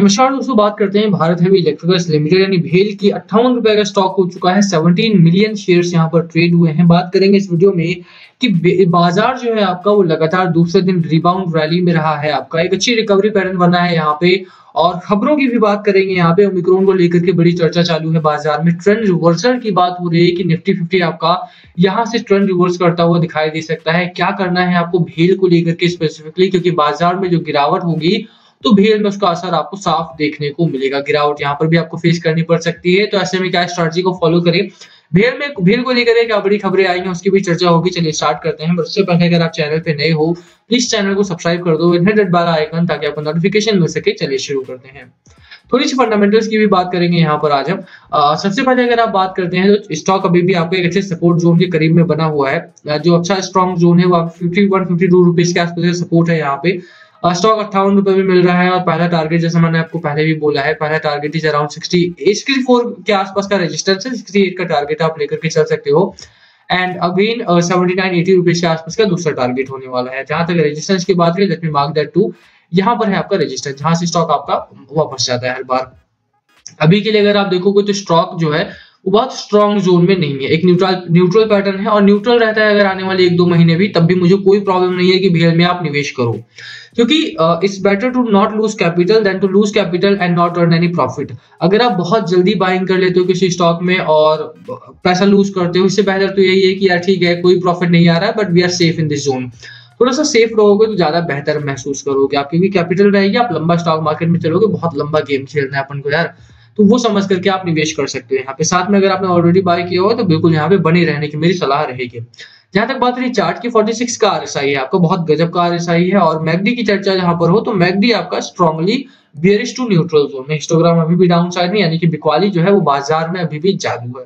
नमस्कार दोस्तों, बात करते हैं भारत हेवी इलेक्ट्रिकल्स लिमिटेड, यानी भेल की अट्ठावन रुपए का स्टॉक हो चुका है। 17 मिलियन शेयर्स यहाँ पर ट्रेड हुए हैं। बात करेंगे इस वीडियो में कि बाज़ार जो है आपका वो लगातार दूसरे दिन रिबाउंड रैली में रहा है। आपका एक अच्छी रिकवरी पैटर्न बना है यहाँ पे। और खबरों की भी बात करेंगे यहाँ पे। ओमिक्रोन को लेकर के बड़ी चर्चा चालू है बाज़ार में। ट्रेंड रिवर्सल की बात हो रही है कि निफ्टी फिफ्टी आपका यहाँ से ट्रेंड रिवर्स करता हुआ दिखाई दे सकता है। क्या करना है आपको भेल को लेकर के स्पेसिफिकली क्योंकि बाज़ार में जो गिरावट होगी तो भेल में उसका असर आपको साफ़ देखने को मिलेगा। गिरावट यहाँ पर भी आपको फेस करनी पड़ सकती है। तो ऐसे में क्या स्ट्रेटजी को फॉलो करें? भेल में, भेल को लेकर क्या बड़ी खबरें आई हैं, उसकी भी चर्चा होगी। चलिए स्टार्ट करते हैं। उससे पहले अगर आप चैनल पे नए हो प्लीज़ चैनल को सब्सक्राइब कर दो। हंड्रेड बारह आइकन ताकि आपको नोटिफिकेशन मिल सके। चलिए शुरू करते हैं। थोड़ी सी फंडामेंटल्स की भी बात करेंगे यहाँ पर आज हम। सबसे पहले अगर आप बात करते हैं तो स्टॉक अभी भी आपको एक अच्छे सपोर्ट जोन के करीब में बना हुआ है। जो अच्छा स्ट्रॉन्ग जोन है, वो आप fifty one fifty two rupees के आसपास सपोर्ट है यहाँ पे। स्टॉक अट्ठावन रुपए में मिल रहा है और पहला टारगेट जैसे मैंने आपको पहले भी बोला है, पहला target is around sixty sixty four के आसपास का रेजिस्टेंस है सिक्सटी एट का टारगेट आप लेकर के चल सकते हो। And again seventy nine eighty rupees के आसपास का दूसरा टारगेट होने वाला है। जहाँ तक रेजिस्टेंस की बात करें let me mark that too यहाँ पर है आपका रेजिस्टेंस जहाँ से स्टॉक आपका वापस जाता है हर बार। अभी के लिए अगर आप देखोगे तो स्टॉक जो है, वो बहुत स्ट्रॉन्ग जोन में नहीं है। एक न्यूट्रल न्यूट्रल पैटर्न है और न्यूट्रल रहता है अगर आने वाले एक दो महीने भी, तब भी मुझे कोई प्रॉब्लम नहीं है कि भेल में आप निवेश करो। क्योंकि it's better to not lose capital than to lose capital and not earn any profit अगर आप बहुत जल्दी बाइंग कर लेते हो किसी स्टॉक में और पैसा लूज करते हो, इससे बेहतर तो यही है कि यार ठीक है, कोई प्रॉफिट नहीं आ रहा है but we are safe in this zone थोड़ा सा सेफ़ रहोगे तो ज़्यादा बेहतर महसूस करोगे आप, क्योंकि कैपिटल रहेगी, आप लंबा स्टॉक मार्केट में चलोगे, बहुत लंबा गेम खेलना है अपन को यार। तो वो समझ करके आप निवेश कर सकते हो यहाँ पे। साथ में अगर आपने ऑलरेडी बाय किया हो तो बिल्कुल यहाँ पे बने रहने की मेरी सलाह रहेगी। जहाँ तक बात रही चार्ट की 46 का आरएसआई है, आपका बहुत गजब का आरएसआई है और मैगडी की चर्चा जहाँ पर हो तो मैगडी आपका strongly bearish to neutral zone में। हिस्टोग्राम अभी भी डाउन साइड में यानी कि बिकवाली जो है वो बाज़ार में अभी भी जादू है।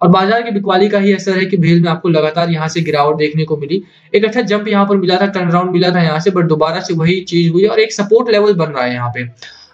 और बाज़ार की बिकवाली का ही असर है कि भेल में आपको लगातार यहाँ से गिरावट देखने को मिली। एक अच्छा जंप यहाँ पर मिला था टर्न राउंड मिला था यहाँ से बट दोबारा से वही चीज़ हुई और एक सपोर्ट लेवल बन रहा है यहाँ पे।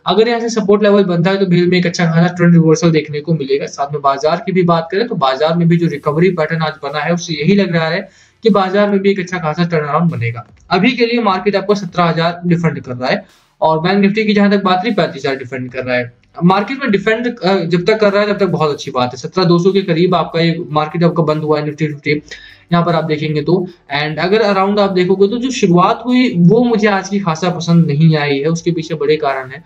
अगर यहाँ से सपोर्ट लेवल बनता है तो भीड़ में एक अच्छा खासा ट्रेंड रिवर्सल देखने को मिलेगा। साथ में बाज़ार की भी बात करें तो बाज़ार में भी जो रिकवरी पैटर्न आज बना है, उससे यही लग रहा है कि बाज़ार में भी एक अच्छा खासा टर्न अराउंड बनेगा। अभी के लिए मार्केट आपको सत्रह हज़ार डिफेंड कर रहा है और बैंक निफ्टी की जहाँ तक बात रही, पैंतीस हज़ार डिफेंड कर रहा है। मार्केट में डिफेंड जब तक कर रहा है, तब तक बहुत अच्छी बात है। सत्रह दो सौ के करीब आपका ये मार्केट आपका बंद हुआ है निफ्टी फिफ्टी यहाँ पर आप देखेंगे तो। एंड अगर अराउंड आप देखोगे तो जो शुरुआत हुई, वो मुझे आज की खासा पसंद नहीं आई है। उसके पीछे बड़े कारण है।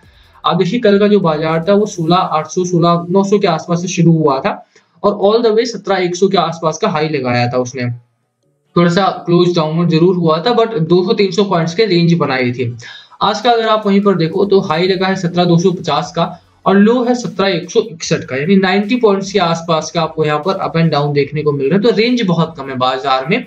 देखिए कल का जो बाज़ार था वो सोलह, आठ सौ, सोलह, नौ सौ के आसपास से शुरू हुआ था और ऑल द वे सत्रह, एक सौ के आसपास का हाई लगाया था उसने। थोड़ा सा क्लोज डाउनवर्ड ज़रूर हुआ था बट 200-300 पॉइंट्स के रेंज बनाई थी। आज का अगर आप वहीं पर देखो तो हाई लगा है सत्रह, दो सौ पचास का और लो है सत्रह, एक सौ इकसठ का, यानी 90 पॉइंट्स के आसपास का आपको यहाँ पर अप एंड डाउन देखने को मिल रहा है। तो रेंज बहुत कम है बाज़ार में।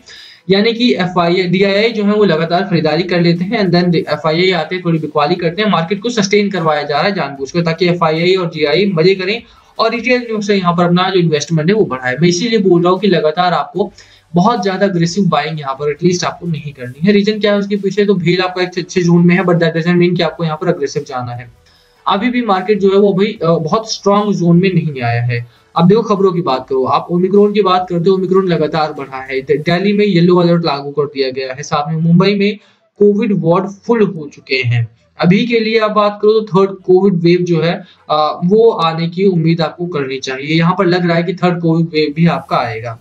यानी कि एफ़ आई डी आई आई जो है वो लगातार खरीदारी कर लेते हैं and then F I I आते हैं, थोड़ी बिकवाली करते हैं मार्केट को सस्टेन करवाया जा रहा है जानबूझकर ताकि एफ़ आई आई और जी आई मज़े करें और रिटेल से यहाँ पर अपना जो इन्वेस्टमेंट है वो बढ़ाए। मैं इसीलिए बोल रहा हूँ कि लगातार आपको बहुत ज़्यादा अग्रेसिव बाइंग यहाँ पर एटलीस्ट आपको नहीं करनी है। रीजन क्या है उसके पीछे? तो भीड़ आपका एक अच्छे जोन में है बट दैट डजंट मीन कि आपको यहाँ पर अग्रेसिव जाना है। अभी भी मार्केट जो है वो भाई बहुत स्ट्रॉन्ग जोन में नहीं आया है। अब देखो खबरों की बात करो आप ओमिक्रोन की बात करते हो ओमिक्रोन लगातार बढ़ा है। दिल्ली में येलो अलर्ट लागू कर दिया गया है। साथ में मुंबई में कोविड वार्ड फुल हो चुके हैं। अभी के लिए आप बात करो तो थर्ड कोविड वेव जो है आ, वो आने की उम्मीद आपको करनी चाहिए। यहाँ पर लग रहा है कि थर्ड कोविड वेव भी आपका आएगा।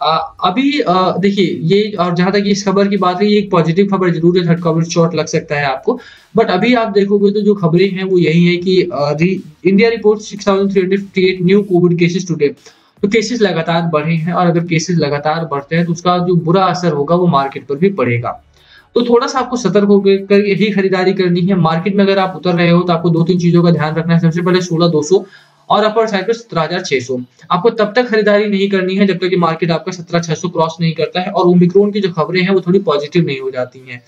आ, अभी देखिए ये और जहाँ तक इस खबर की बात है ये एक पॉजिटिव खबर ज़रूर है थर्ड कोविड शॉट लग सकता है आपको। बट अभी आप देखोगे तो जो खबरें हैं वो यही है कि India report six new COVID cases today तो केसेस लगातार बढ़े हैं और अगर केसेस लगातार बढ़ते हैं तो उसका जो बुरा असर होगा वो मार्केट पर भी पड़ेगा। तो थोड़ा सा आपको सतर्क होकर यही खरीदारी करनी है। मार्केट में अगर आप उतर रहे हो तो आपको दो तीन चीज़ों का ध्यान रखना है। सबसे पहले सोलह दो सौ और अपर साइड पर सत्रह आपको तब तक खरीदारी नहीं करनी है जब तक कि मार्केट आपका सत्रह क्रॉस नहीं करता है, और ओमिक्रोन की जो खबरें हैं, वो थोड़ी पॉजिटिव नहीं हो जाती हैं।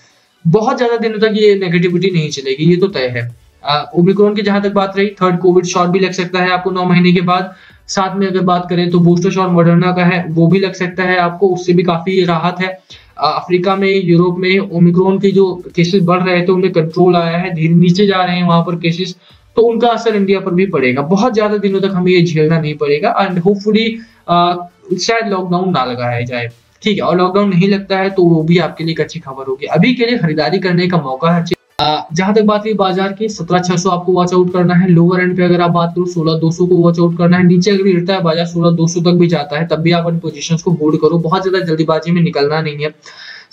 बहुत ज़्यादा दिनों तक ये नेगेटिविटी नहीं चलेगी, ये तो तय है। ओमिक्रोन की जहाँ तक बात रही थर्ड कोविड शॉट भी लग सकता है आपको नौ महीने के बाद। साथ में अगर बात करें तो बूस्टर शॉट मॉडर्ना का है, वो भी लग सकता है आपको, उससे भी काफ़ी राहत है। अफ्रीका में, यूरोप में ओमिक्रोन के जो केसेस बढ़ रहे थे उनमें कंट्रोल आया है धीरे नीचे जा रहे हैं, वहाँ पर केसेस तो उनका असर इंडिया पर भी पड़ेगा। बहुत ज़्यादा दिनों तक हमें ये झेलना नहीं पड़ेगा एंड होपफुली शायद लॉकडाउन ना लगाया जाए। ठीक है, और लॉकडाउन नहीं लगता है तो वो भी आपके लिए एक अच्छी खबर होगी। अभी के लिए खरीदारी करने का मौका है। जहाँ तक बात हुई बाज़ार की, सत्रह छह सौ आपको वॉच आउट करना है। लोअर एंड पे अगर आप बात करो, सोलह दो सौ को वॉच आउट करना है। नीचे अगर गिरता है, बाज़ार सोलह दो सौ तक भी जाता है, तब भी आप अपनी पोजीशंस को होल्ड करो। बहुत ज़्यादा जल्दीबाजी में निकलना नहीं है।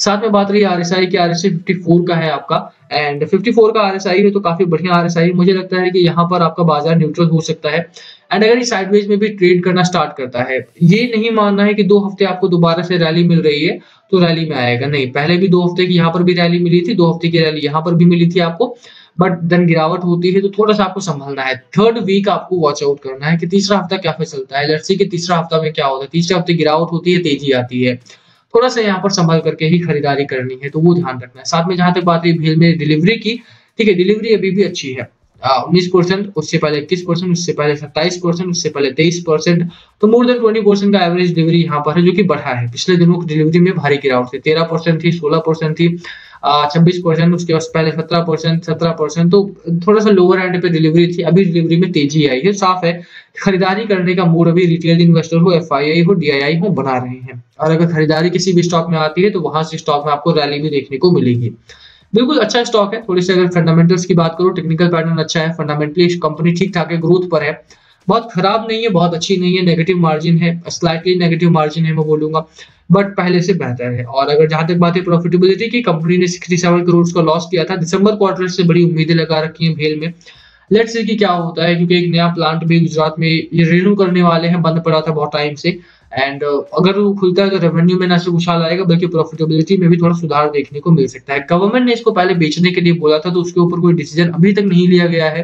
साथ में बात रही आर एस आई की R S I fifty four का है आपका। एंड 54 का आर एस आई है तो काफ़ी बढ़िया आरएसआई मुझे लगता है कि यहाँ पर आपका बाज़ार न्यूट्रल हो सकता है। एंड अगर ये साइडवेज में भी ट्रेड करना स्टार्ट करता है, ये नहीं मानना है कि दो हफ़्ते आपको दोबारा से रैली मिल रही है तो रैली में आएगा। नहीं, पहले भी दो हफ़्ते की यहाँ पर भी रैली मिली थी, दो हफ़्ते की रैली यहाँ पर भी मिली थी आपको। बट देन गिरावट होती है तो थोड़ा सा आपको संभालना है। थर्ड वीक आपको वॉच आउट करना है कि तीसरा हफ़्ता क्या चलता है। लड़सी के तीसरा हफ़्ता में क्या होता है। तीसरे हफ़्ते गिरावट होती है, तेज़ी आती है। थोड़ा सा यहाँ पर संभाल करके ही खरीदारी करनी है तो वो ध्यान रखना है। साथ में जहाँ तक बात रही भील में डिलीवरी की, ठीक है डिलीवरी अभी भी अच्छी है। उन्नीस परसेंट उससे पहले इक्कीस परसेंट उससे पहले सत्ताईस परसेंट उससे पहले तेईस परसेंट तो मोर देन ट्वेंटी परसेंट का एवरेज डिलीवरी यहाँ पर है, जो कि बढ़ा है। पिछले दिनों की डिलीवरी में भारी गिरावट थी। तेरह परसेंट थी, सोलह परसेंट थी छब्बीस परसेंट उसके बाद पहले सत्रह परसेंट सत्रह परसेंट तो थोड़ा सा लोअर एंड पे डिलीवरी थी, अभी डिलीवरी में तेज़ी आई है, साफ़ है। खरीदारी करने का मूड अभी रिटेल इन्वेस्टर हो एफआईआई हो डीआईआई हो, बना रहे हैं। और अगर खरीदारी किसी भी स्टॉक में आती है तो वहाँ से स्टॉक में आपको रैली भी देखने को मिलेगी। बिल्कुल अच्छा स्टॉक है। थोड़ी सी अगर फंडामेंटल्स की बात करो टेक्निकल पैटर्न अच्छा है फंडामेंटली कंपनी ठीक ठाक है ग्रोथ पर है। बहुत खराब नहीं है, बहुत अच्छी नहीं है नेगेटिव मार्जिन है स्लाइटली नेगेटिव मार्जिन है मैं बोलूँगा बट पहले से बेहतर है। और अगर जहाँ तक बात है प्रॉफिटेबिलिटी की कंपनी ने 67 करोड़ का लॉस किया था दिसंबर क्वार्टर से बड़ी उम्मीदें लगा रखी हैं भेल में। लेट्स सी कि क्या होता है, क्योंकि एक नया प्लांट भी गुजरात में ये रिन्यू करने वाले हैं, बंद पड़ा था बहुत टाइम से। एंड uh, अगर वो खुलता है तो रेवेन्यू में ना सिर्फ़ उछाल आएगा बल्कि प्रॉफिटेबिलिटी में भी थोड़ा सुधार देखने को मिल सकता है। गवर्नमेंट ने इसको पहले बेचने के लिए बोला था तो उसके ऊपर कोई डिसीज़न अभी तक नहीं लिया गया है।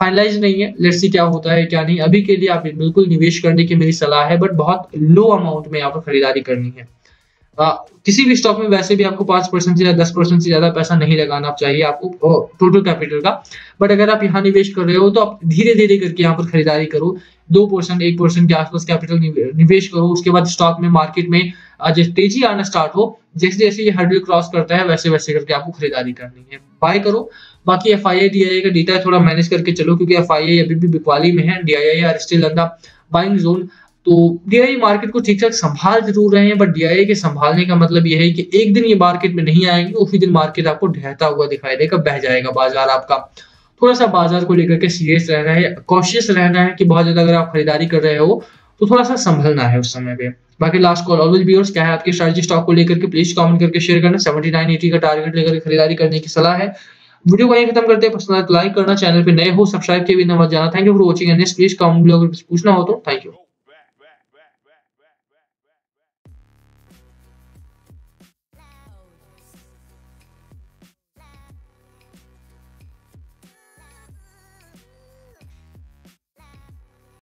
फाइनलाइज नहीं है लेट्स सी क्या होता है क्या नहीं। अभी के लिए आप बिल्कुल निवेश करने की मेरी सलाह है बट बहुत लो अमाउंट में यहाँ पर खरीदारी करनी है। आ, किसी भी स्टॉक में वैसे भी आपको पाँच परसेंट से या दस परसेंट से ज़्यादा पैसा नहीं लगाना चाहिए आपको टोटल कैपिटल का। बट अगर आप यहाँ निवेश कर रहे हो तो आप धीरे धीरे करके यहाँ पर खरीदारी करो। दो परसेंट एक परसेंट के आसपास कैपिटल निवेश करो। उसके बाद स्टॉक में मार्केट में जैसे तेज़ी आना स्टार्ट हो जैसे जैसे ये हर्डल क्रॉस करता है वैसे वैसे करके आपको खरीदारी करनी है। बाय करो। बाकी एफ़ आई आई का डेटा थोड़ा मैनेज करके चलो क्योंकि एफ़ आई आई अभी भी बिकवाली में है। D I I are still buying zone तो डीआई मार्केट को ठीक ठाक संभाल ज़रूर रहे हैं बट डीआई के संभालने का मतलब यह है कि एक दिन ये मार्केट में नहीं आएँगे, उसी दिन मार्केट आपको ढहता हुआ दिखाई देगा, बह जाएगा बाज़ार आपका। थोड़ा सा बाज़ार को लेकर के सीरियस रहना है कॉशियस रहना है कि बहुत ज़्यादा अगर आप खरीदारी कर रहे हो तो थोड़ा सा संभलना है उस समय पे। बाकी लास्ट कॉल ऑलवेज व्यूअर्स क्या है आपकी स्ट्रेटजी स्टॉक को लेकर के प्लीज़ कमेंट करके शेयर करना। 79 80 का टारगेट लेकर खरीदारी करने की सलाह है। वीडियो को यही खत्म करते हैं, पसंद लाइक करना, चैनल पे नए हो सब्सक्राइब के भी न मत जाना। Thank you for watching and please comment पूछना हो तो। Thank you